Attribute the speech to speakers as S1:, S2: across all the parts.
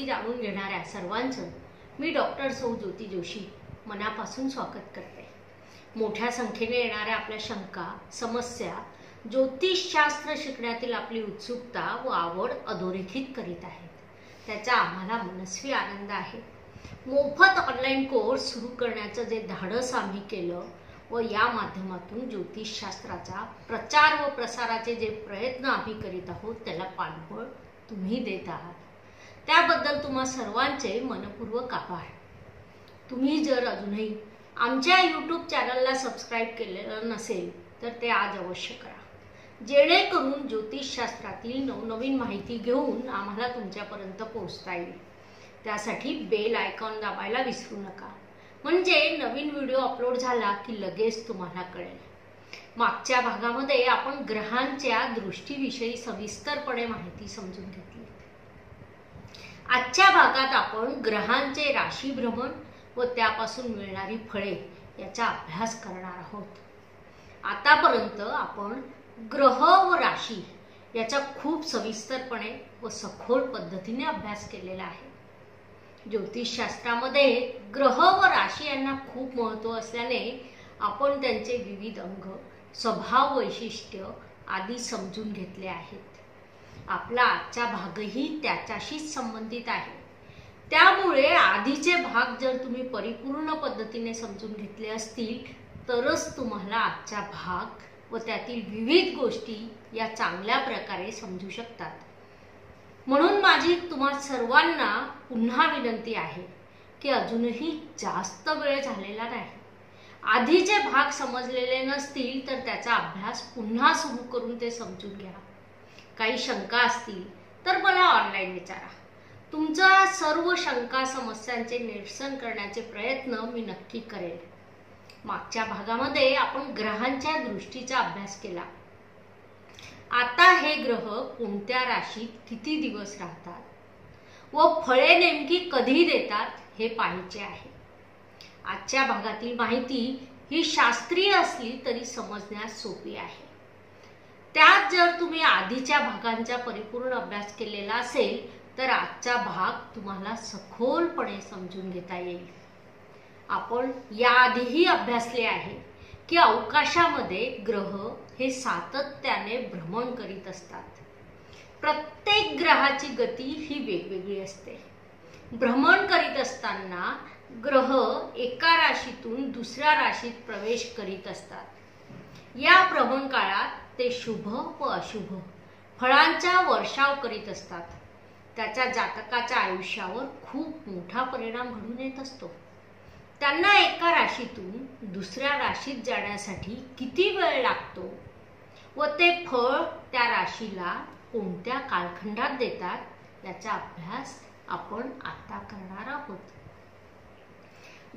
S1: माहिती जाणून घेणाऱ्या सर्वांचं मी डॉक्टर सौ ज्योती जोशी मनापासून स्वागत करते. मोठ्या संख्येने येणाऱ्या आपल्या शंका समस्या ज्योतिषशास्त्र शिकण्यातील आपली उत्सुकता व आवड अधोरेखित करीत आहेत. त्याचा आम्हाला मनस्वी आनंद आहे. मोफत ऑनलाईन कोर्स सुरू करण्याचं जे धाडस आम्ही केलं व या माध्यमातून ज्योतिषशास्त्राचा प्रचार व प्रसाराचे जे प्रयत्न आम्ही करीत आहोत त्याला पाठबळ तुम्ही देत आहात. त्याबद्दल तुम्हा सर्वांचे मनपूर्वक आभार. तुम्ही जर अजूनही आमच्या यूट्यूब चॅनलला सबस्क्राईब केलेलं नसेल तर ते आज अवश्य करा. जेणेकरून ज्योतिषशास्त्रातील नवनवीन माहिती घेऊन आम्हाला तुमच्यापर्यंत पोहोचता येईल. त्यासाठी बेल आयकॉन दाबायला विसरू नका. म्हणजे नवीन व्हिडिओ अपलोड झाला की लगेच तुम्हाला कळेल. मागच्या भागामध्ये आपण ग्रहांच्या दृष्टीविषयी सविस्तरपणे माहिती समजून घेतली. आजच्या भागात आपण ग्रहांचे राशीभ्रमण व त्यापासून मिळणारी फळे याचा अभ्यास करणार आहोत. आतापर्यंत आपण ग्रह व राशी याचा खूप सविस्तरपणे व सखोल पद्धतीने अभ्यास केलेला आहे. ज्योतिषशास्त्रामध्ये ग्रह व राशी यांना खूप महत्त्व असल्याने आपण त्यांचे विविध अंग स्वभाव वैशिष्ट्य आदी समजून घेतले आहेत. आपला आजचा भागही त्याच्याशीच संबंधित आहे. त्यामुळे आधीचे भाग जर तुम्ही परिपूर्ण पद्धतीने समजून घेतले असतील तरच तुम्हाला आजचा भाग व त्यातील विविध गोष्टी या चांगल्या प्रकारे समजू शकतात. म्हणून माझी तुम्हा सर्वांना पुन्हा विनंती आहे की अजूनही जास्त वेळ झालेला नाही. आधीचे भाग समजलेले नसतील तर त्याचा अभ्यास पुन्हा सुरू करून ते समजून घ्या. काही शंका असतील तर मला ऑनलाईन विचारा. तुमच्या सर्व शंका समस्यांचे निरसन करण्याचे प्रयत्न मी नक्की करेन. मागच्या भागामध्ये आपण ग्रहांच्या दृष्टीचा अभ्यास केला. आता हे ग्रह कोणत्या राशीत किती दिवस राहतात व फळे नेमकी कधी देतात हे पाहायचे आहे. आजच्या भागातील माहिती ही शास्त्रीय असली तरी समजण्यास सोपी आहे. त्यात जर तुम्ही आधीच्या भागांचा परिपूर्ण अभ्यास केलेला असेल तर आजचा भाग तुम्हाला सखोलपणे समजून घेता येईल. आपण याआधीही अभ्यासले आहे की अवकाशामध्ये ग्रह हे सातत्याने भ्रमण करीत असतात. प्रत्येक ग्रहाची गती ही वेगवेगळी असते. भ्रमण करीत असताना ग्रह एका राशीतून दुसऱ्या राशीत प्रवेश करीत असतात. या भ्रमण काळात ते शुभ व अशुभ फळांचा वर्षाव करीत असतात. त्याच्या जातकाच्या आयुष्यावर खूप मोठा परिणाम घडून येत असतो. त्यांना एका राशीतून दुसऱ्या राशीत जाण्यासाठी किती वेळ लागतो व ते फळ त्या राशीला कोणत्या कालखंडात देतात याचा अभ्यास आपण आता करणार आहोत.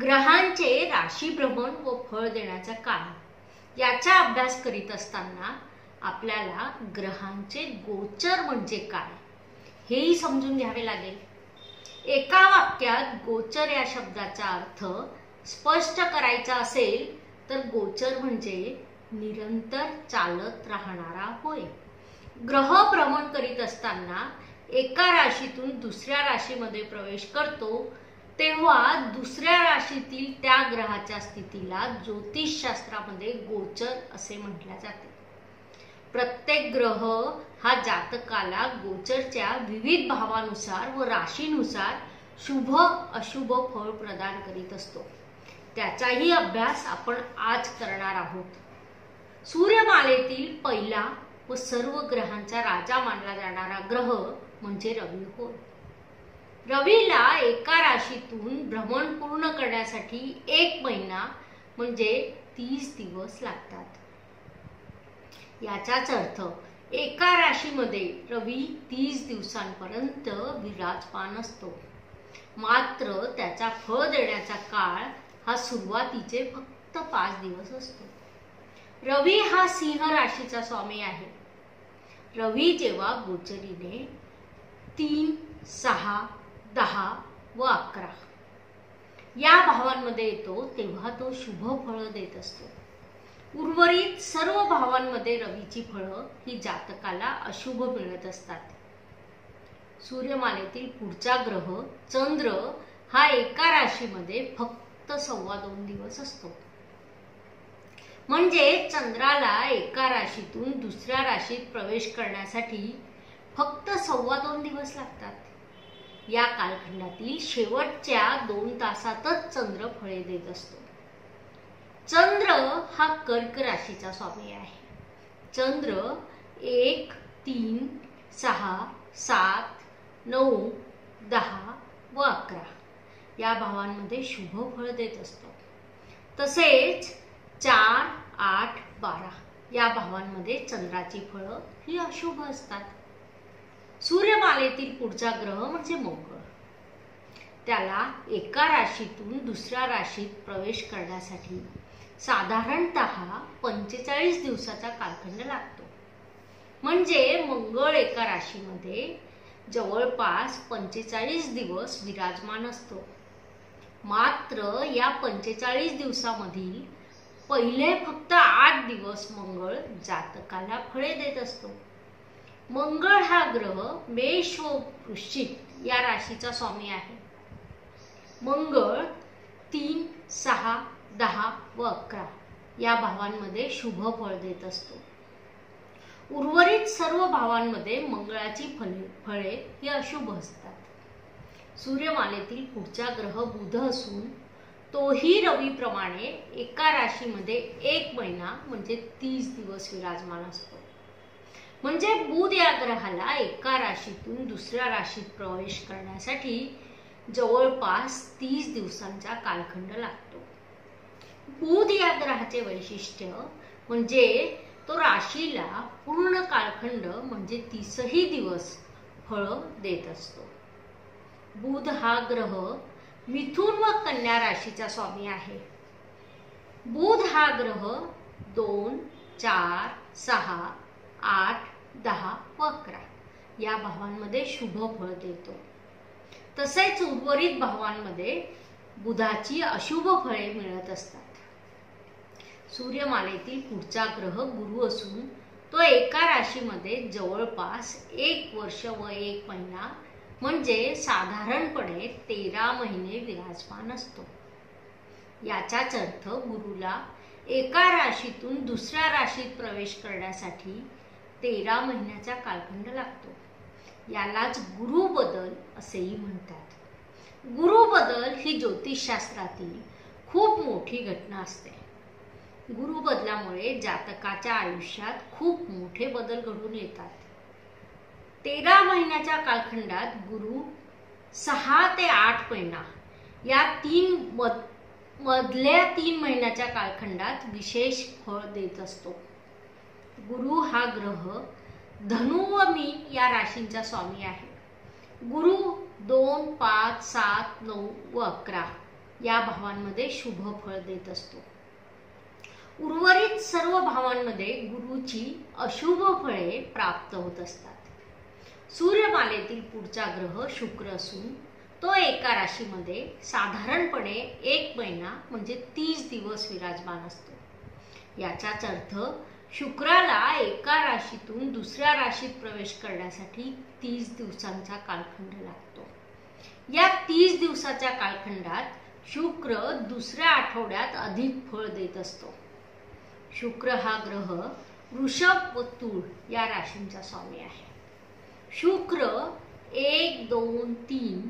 S1: ग्रहांचे राशी भ्रमण व फळ देण्याचा काळ याचा अभ्यास करीत असताना आपल्याला ग्रहांचे गोचर म्हणजे काय हेही समजून घ्यावे लागेल. एका वाक्यात गोचर या शब्दाचा अर्थ स्पष्ट करायचा असेल तर गोचर म्हणजे निरंतर चालत राहणारा होय. ग्रह भ्रमण करीत असताना एका राशीतून दुसऱ्या राशीमध्ये प्रवेश करतो तेव्हा दुसऱ्या राशीतील त्या ग्रहाच्या स्थितीला ज्योतिषशास्त्रामध्ये गोचर असे म्हटले जाते. प्रत्येक ग्रह हा जातकाला गोचरच्या विविध भावानुसार व राशीनुसार शुभ अशुभ फळ प्रदान करीत असतो. त्याचाही अभ्यास आपण आज करणार आहोत. सूर्यमालेतील पहिला व सर्व ग्रहांचा राजा मानला जाणारा ग्रह म्हणजे रवी होय. रवीला एका राशीतून भ्रमण पूर्ण करण्यासाठी एक महिना म्हणजे तीस दिवस लागतात. याचाच अर्थ एका राशीमध्ये रवी तीस दिवसांपर्यंत विराजमान असतो. मात्र त्याचा फळ देण्याचा काळ हा सुरुवातीचे फक्त पाच दिवस असतो. रवी हा सिंह राशीचा स्वामी आहे. रवी जेव्हा गोचरीने तीन सहा दहा व अकरा. या भावांमध्ये येतो तेव्हा तो शुभ फळ देत असतो. उर्वरित सर्व भावांमध्ये रवीची फळं ही जातकाला अशुभ मिळत असतात. सूर्यमालेतील पुढचा ग्रह चंद्र हा एका राशीमध्ये फक्त सव्वा दोन दिवस असतो. म्हणजे चंद्राला एका राशीतून दुसऱ्या राशीत प्रवेश करण्यासाठी फक्त सव्वा दोन दिवस लागतात. या कालखंडातील शेवटच्या दोन तासातच चंद्र फळे देत असतो. चंद्र हा कर्क राशीचा स्वामी आहे. चंद्र एक तीन सहा सात नऊ दहा व अकरा या भावांमध्ये शुभ फळ देत असतो. तसेच चार आठ बारा या भावांमध्ये चंद्राची फळं ही अशुभ असतात. सूर्यमालेतील पुढचा ग्रह म्हणजे मंगळ. त्याला एका राशीतून दुसऱ्या राशीत प्रवेश करण्यासाठी साधारणत पंचेचाळीस दिवसाचा कालखंड लागतो. म्हणजे मंगळ एका राशीमध्ये जवळपास पंचेचाळीस दिवस विराजमान असतो. मात्र या पंचेचाळीस दिवसामधील पहिले फक्त आठ दिवस मंगळ जातकाला फळे देत असतो. मंगळ हा ग्रह मेष व वृश्चिक या राशीचा स्वामी आहे. मंगळ तीन सहा दहा व अकरा या भावांमध्ये शुभ फळ देत असतो. उर्वरित सर्व भावांमध्ये मंगळाची फळे फळे ही अशुभ असतात. सूर्यमालेतील पुढचा ग्रह बुध असून तोही रवीप्रमाणे एका राशीमध्ये एक महिना म्हणजे तीस दिवस विराजमान असतो. म्हणजे बुध या ग्रहाला एका राशीतून दुसऱ्या राशीत प्रवेश करण्यासाठी जवळपास तीस दिवसांचा कालखंड लागतो. बुध या ग्रहाचे वैशिष्ट्य म्हणजे तो राशीला पूर्ण कालखंड म्हणजे तीसही दिवस फळ देत असतो. बुध हा ग्रह मिथुन व कन्या राशीचा स्वामी आहे. बुध हा ग्रह दोन चार सहा आठ दहा व अकरा. या भावांमध्ये शुभ फळ देतो. तसेच उर्वरित भावांमध्ये बुधाची अशुभ फळे मिळत असतात. सूर्यमालेतील पुढचा ग्रह गुरु असून तो एका राशीमध्ये जवळपास एक वर्ष व एक महिना म्हणजे साधारणपणे तेरा महिने विराजमान असतो. याचाच अर्थ गुरुला एका राशीतून दुसऱ्या राशीत प्रवेश करण्यासाठी तेरा महिन्याचा कालखंड लागतो. यालाच गुरु बदल असेही म्हणतात. गुरु बदल ही ज्योतिषशास्त्रातील खूप मोठी घटना असते. गुरु बदलामुळे जातकाच्या आयुष्यात खूप मोठे बदल घडून येतात. तेरा महिन्याच्या कालखंडात गुरु सहा ते आठ महिना या तीन मधल्या तीन महिन्याच्या कालखंडात विशेष फळ देत असतो. गुरु हा ग्रह धनु व मी या राशींचा स्वामी आहे. गुरु दोन पाच सात नऊ व अकरा या भावांमध्ये शुभ फळ देत असतो. उर्वरित सर्व भावांमध्ये गुरुची अशुभ फळे प्राप्त होत असतात. सूर्यमालेतील पुढचा ग्रह शुक्र असून तो एका राशीमध्ये साधारणपणे एक महिना म्हणजे तीस दिवस विराजमान असतो. याचाच अर्थ शुक्राला एका राशीतून दुसऱ्या राशीत प्रवेश करण्यासाठी तीस दिवसांचा कालखंड लागतो. या तीस दिवसाच्या कालखंडात शुक्र दुसऱ्या आठवड्यात अधिक फळ देत असतो. शुक्र हा ग्रह वृषभ व तूळ या राशींचा स्वामी आहे. शुक्र एक दोन तीन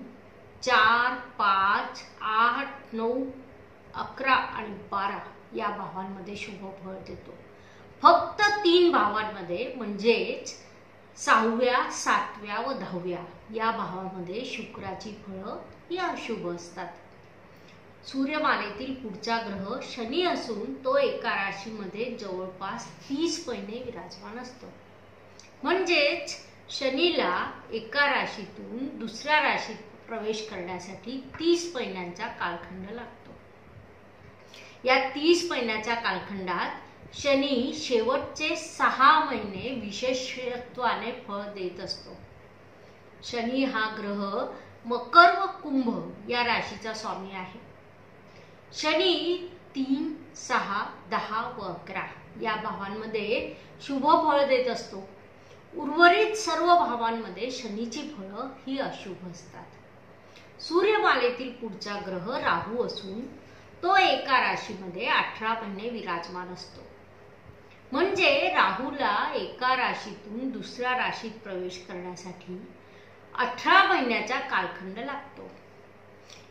S1: चार पाच आठ नऊ अकरा आणि बारा या भावांमध्ये शुभ फळ देतो. फक्त तीन भावांमध्ये म्हणजेच सहाव्या सातव्या व दहाव्या या भावामध्ये शुक्राची फळं ही अशुभ असतात. सूर्यमालेतील पुढचा ग्रह शनी असून तो एका राशीमध्ये जवळपास तीस महिने विराजमान असतो. म्हणजेच शनीला एका राशीतून दुसऱ्या राशीत प्रवेश करण्यासाठी तीस महिन्यांचा कालखंड लागतो. या तीस महिन्याच्या कालखंडात शनी शेवटचे सहा महिने विशेषत्वाने फळ देत असतो. शनी हा ग्रह मकर व कुंभ या राशीचा स्वामी आहे. शनी तीन सहा दहा व अकरा या भावांमध्ये शुभ फळ देत असतो. उर्वरित सर्व भावांमध्ये शनीची फळं ही अशुभ असतात. सूर्यमालेतील पुढचा ग्रह राहू असून तो एका राशीमध्ये अठरा महिने विराजमान असतो. म्हणजे राहूला एका राशीतून दुसऱ्या राशीत प्रवेश करण्यासाठी अठरा महिन्याचा कालखंड लागतो.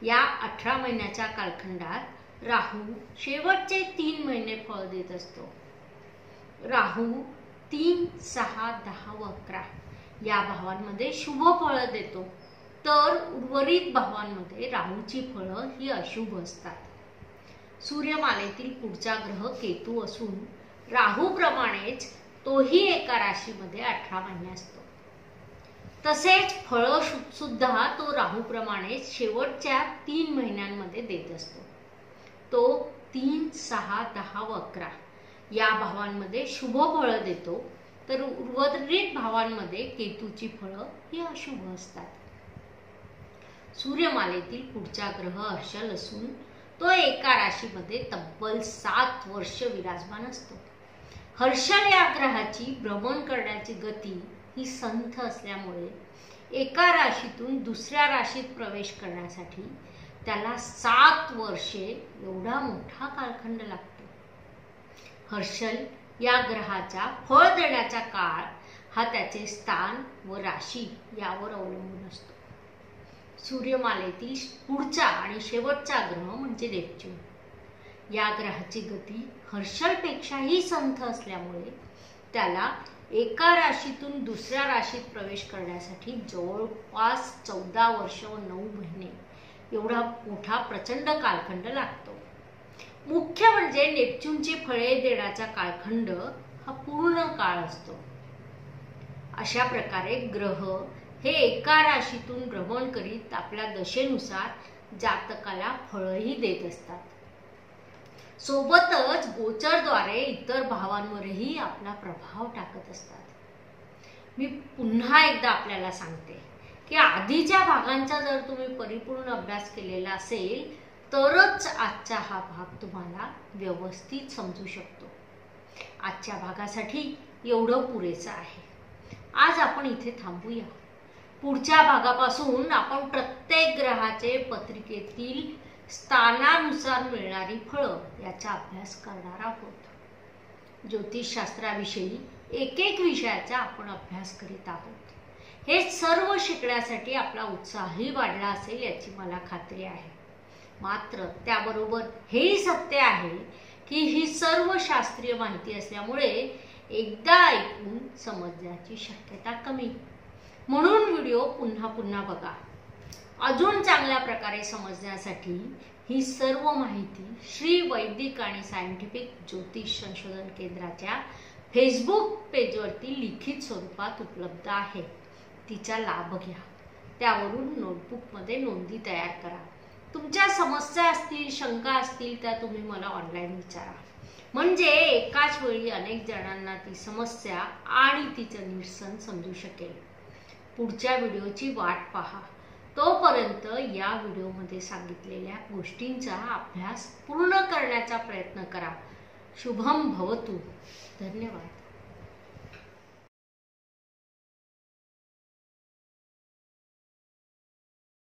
S1: या अठरा महिन्याच्या कालखंडात राहू शेवटचे तीन महिने फळ देत असतो. राहू तीन सहा दहा व अकरा या भावांमध्ये शुभ फळं देतो. तर उर्वरित भावांमध्ये राहूची फळं ही अशुभ असतात. सूर्यमालेतील पुढचा ग्रह केतू असून राहूप्रमाणेच तोही एका राशीमध्ये अठरा महिने असतो. तसेच फळं सुद्धा तो राहूप्रमाणेच शेवटच्या तीन महिन्यांमध्ये देत असतो. तो तीन सहा दहा व अकरा या भावांमध्ये शुभ फळं देतो. तर उर्वरित भावांमध्ये केतूची फळं ही अशुभ असतात. सूर्यमालेतील पुढचा ग्रह हर्षल असून तो एका राशीमध्ये तब्बल सात वर्ष विराजमान असतो. हर्षल या ग्रहाची भ्रमण करण्याची गती ही संथ असल्यामुळे एका राशीतून दुसऱ्या राशीत प्रवेश करण्यासाठी त्याला सात वर्षे एवढा मोठा कालखंड लागतो. हर्षल या ग्रहाचा फळ देण्याचा काळ हा त्याचे स्थान व राशी यावर अवलंबून असतो. सूर्यमालेतील पुढचा आणि शेवटचा ग्रह म्हणजे नेपच्यून या ग्रहाची गती हर्षलपेक्षाही संथ असल्यामुळे त्याला एका राशीतून दुसऱ्या राशीत प्रवेश करण्यासाठी जवळपास चौदा वर्ष व नऊ महिने एवढा मोठा प्रचंड कालखंड लागतो. मुख्य म्हणजे नेपच्यूनची फळे देण्याचा कालखंड हा पूर्ण काळ असतो. अशा प्रकारे ग्रह हे एका राशीतून भ्रमण करीत आपल्या दशेनुसार जातकाला फळही देत असतात. सोबतच गोचरद्वारे इतर भावांवरही आपला प्रभाव टाकत असतात. मी पुन्हा एकदा आपल्याला सांगते की आधीच्या भागांचा जर तुम्ही परिपूर्ण अभ्यास केलेला असेल तरच आजचा हा भाग तुम्हाला व्यवस्थित समजू शकतो. आजच्या भागासाठी एवढं पुरेसं आहे. आज आपण इथे थांबूया. पुढच्या भागापासून आपण प्रत्येक ग्रहाचे पत्रिकेतील स्थानानुसार मिळणारी फळं याचा अभ्यास करणार आहोत. ज्योतिषशास्त्राविषयी एक एक विषयाचा आपण अभ्यास करीत आहोत. हे सर्व शिकण्यासाठी आपला उत्साहही वाढला असेल याची मला खात्री आहे. मात्र त्याबरोबर हेही सत्य आहे की ही सर्व शास्त्रीय माहिती असल्यामुळे एकदा ऐकून समजण्याची शक्यता कमी. म्हणून व्हिडिओ पुन्हा पुन्हा बघा. अजून चांगल्या प्रकारे समजण्यासाठी ही सर्व माहिती श्री वैदिक आणि सायंटिफिक ज्योतिष संशोधन केंद्राच्या फेसबुक पेजवरती लिखित स्वरूपात उपलब्ध आहे. तिचा लाभ घ्या. त्यावरून नोटबुकमध्ये नोंदी तयार करा. तुमच्या समस्या असतील शंका असतील त्या तुम्ही मला ऑनलाईन विचारा. म्हणजे एकाच वेळी अनेक जणांना ती समस्या आणि तिचं निरसन समजू शकेल. पुढच्या व्हिडिओची वाट पहा. तोपर्यंत या व्हिडिओमध्ये सांगितलेल्या गोष्टींचा अभ्यास पूर्ण करण्याचा प्रयत्न करा. शुभम भवतू. धन्यवाद.